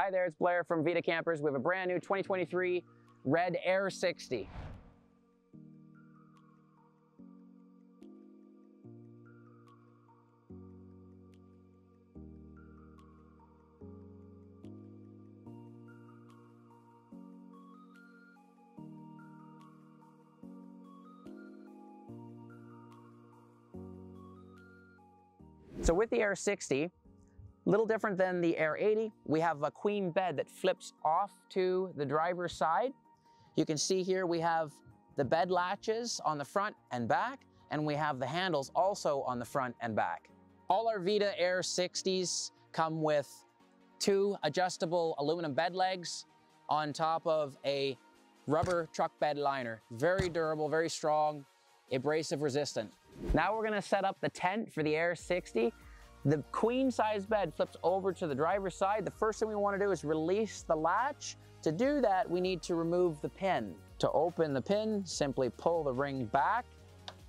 Hi there, it's Blair from VIDA Campers. We have a brand new 2023 Red Aire60. So with the Aire60, little different than the Aire80, we have a queen bed that flips off to the driver's side. You can see here we have the bed latches on the front and back, and we have the handles also on the front and back. All our VIDA Air 60s come with two adjustable aluminum bed legs on top of a rubber truck bed liner. Very durable, very strong, abrasive resistant. Now we're gonna set up the tent for the Aire60. The queen size bed flips over to the driver's side. The first thing we wanna do is release the latch. To do that, we need to remove the pin. To open the pin, simply pull the ring back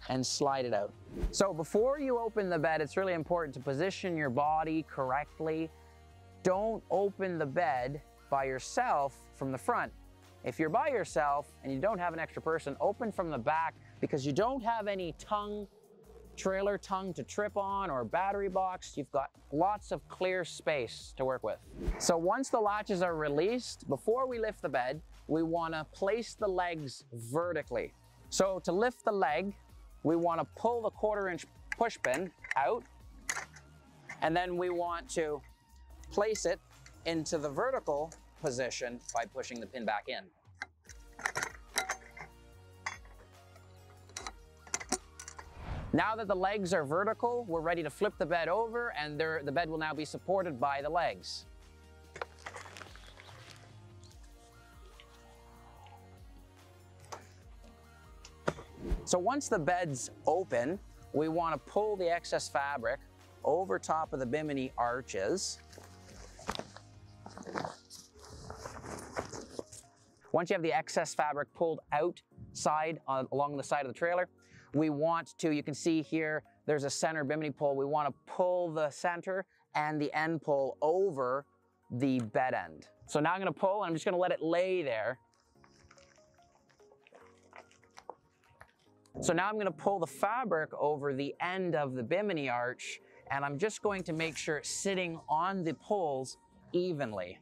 and slide it out. So before you open the bed, it's really important to position your body correctly. Don't open the bed by yourself from the front. If you're by yourself and you don't have an extra person, open from the back because you don't have any tongue, trailer tongue to trip on or battery box. You've got lots of clear space to work with. So once the latches are released, before we lift the bed, we wanna place the legs vertically. So to lift the leg, we wanna pull the quarter inch push pin out, and then we want to place it into the vertical position by pushing the pin back in. Now that the legs are vertical, we're ready to flip the bed over and the bed will now be supported by the legs. So once the bed's open, we want to pull the excess fabric over top of the bimini arches. Once you have the excess fabric pulled outside uh, along the side of the trailer, we want to, you can see here, there's a center bimini pole. We want to pull the center and the end pole over the bed end. So now I'm going to pull and I'm just going to let it lay there. So now I'm going to pull the fabric over the end of the bimini arch and I'm just going to make sure it's sitting on the poles evenly.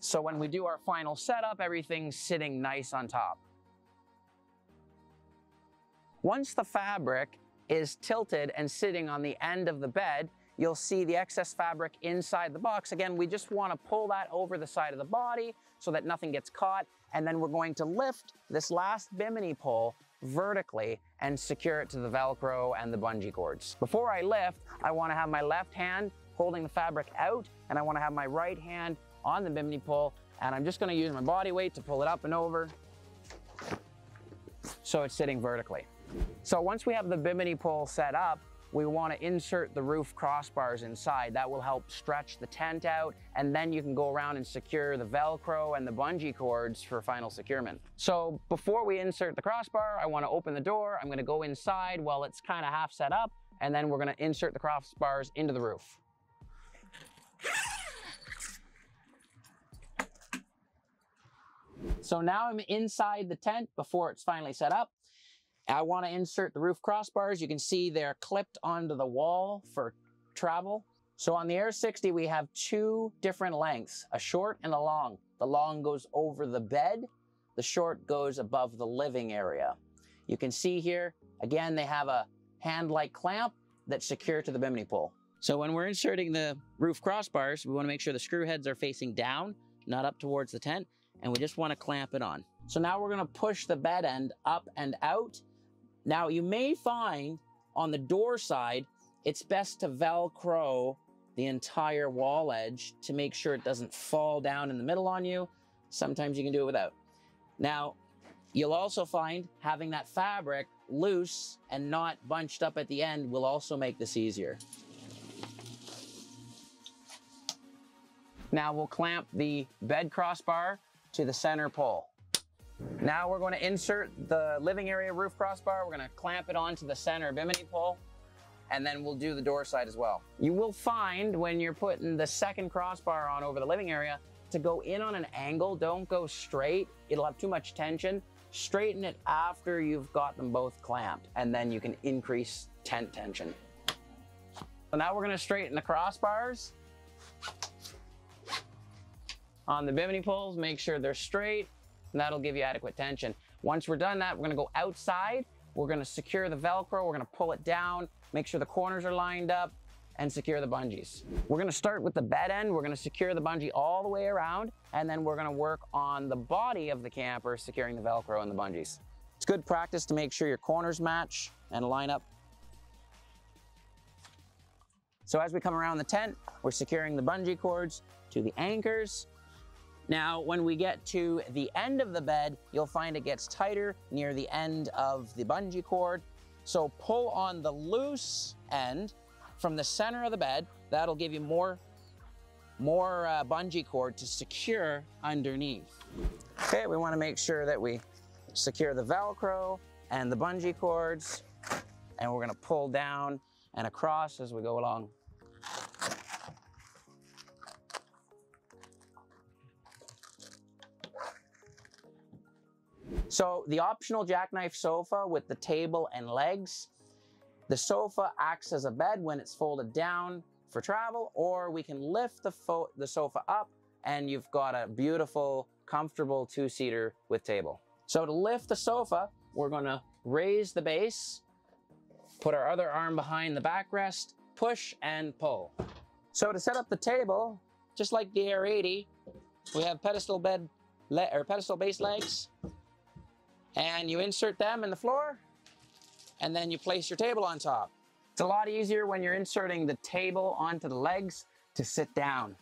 So when we do our final setup, everything's sitting nice on top. Once the fabric is tilted and sitting on the end of the bed, you'll see the excess fabric inside the box. Again, we just wanna pull that over the side of the body so that nothing gets caught. And then we're going to lift this last bimini pole vertically and secure it to the Velcro and the bungee cords. Before I lift, I wanna have my left hand holding the fabric out and I wanna have my right hand on the bimini pole and I'm just gonna use my body weight to pull it up and over so it's sitting vertically. So once we have the bimini pole set up, we want to insert the roof crossbars inside. That will help stretch the tent out and then you can go around and secure the Velcro and the bungee cords for final securement. So before we insert the crossbar, I want to open the door. I'm going to go inside while it's kind of half set up and then we're going to insert the crossbars into the roof. So now I'm inside the tent before it's finally set up. I want to insert the roof crossbars. You can see they're clipped onto the wall for travel. So on the Aire60, we have two different lengths, a short and a long. The long goes over the bed. The short goes above the living area. You can see here, again, they have a hand-like clamp that's secure to the bimini pole. So when we're inserting the roof crossbars, we want to make sure the screw heads are facing down, not up towards the tent, and we just want to clamp it on. So now we're going to push the bed end up and out now you may find on the door side, it's best to Velcro the entire wall edge to make sure it doesn't fall down in the middle on you. Sometimes you can do it without. Now, you'll also find having that fabric loose and not bunched up at the end will also make this easier. Now we'll clamp the bed crossbar to the center pole. Now we're going to insert the living area roof crossbar. We're going to clamp it onto the center bimini pole. and then we'll do the door side as well. You will find when you're putting the second crossbar on over the living area to go in on an angle, don't go straight. It'll have too much tension. Straighten it after you've got them both clamped, and then you can increase tent tension. So now we're gonna straighten the crossbars on the bimini poles, make sure they're straight, and that'll give you adequate tension. Once we're done that, we're gonna go outside, we're gonna secure the Velcro, we're gonna pull it down, make sure the corners are lined up, and secure the bungees. We're gonna start with the bed end, we're gonna secure the bungee all the way around, and then we're gonna work on the body of the camper, securing the Velcro and the bungees. It's good practice to make sure your corners match and line up. So as we come around the tent, we're securing the bungee cords to the anchors, now, when we get to the end of the bed, you'll find it gets tighter near the end of the bungee cord. So pull on the loose end from the center of the bed. That'll give you more, more uh, bungee cord to secure underneath. Okay, we wanna make sure that we secure the Velcro and the bungee cords, and we're gonna pull down and across as we go along. So the optional jackknife sofa with the table and legs, the sofa acts as a bed when it's folded down for travel, or we can lift the, the sofa up and you've got a beautiful, comfortable two-seater with table. So to lift the sofa, we're gonna raise the base, put our other arm behind the backrest, push and pull. So to set up the table, just like the Aire80, we have pedestal bed or pedestal base legs, and you insert them in the floor and then you place your table on top. It's a lot easier when you're inserting the table onto the legs to sit down.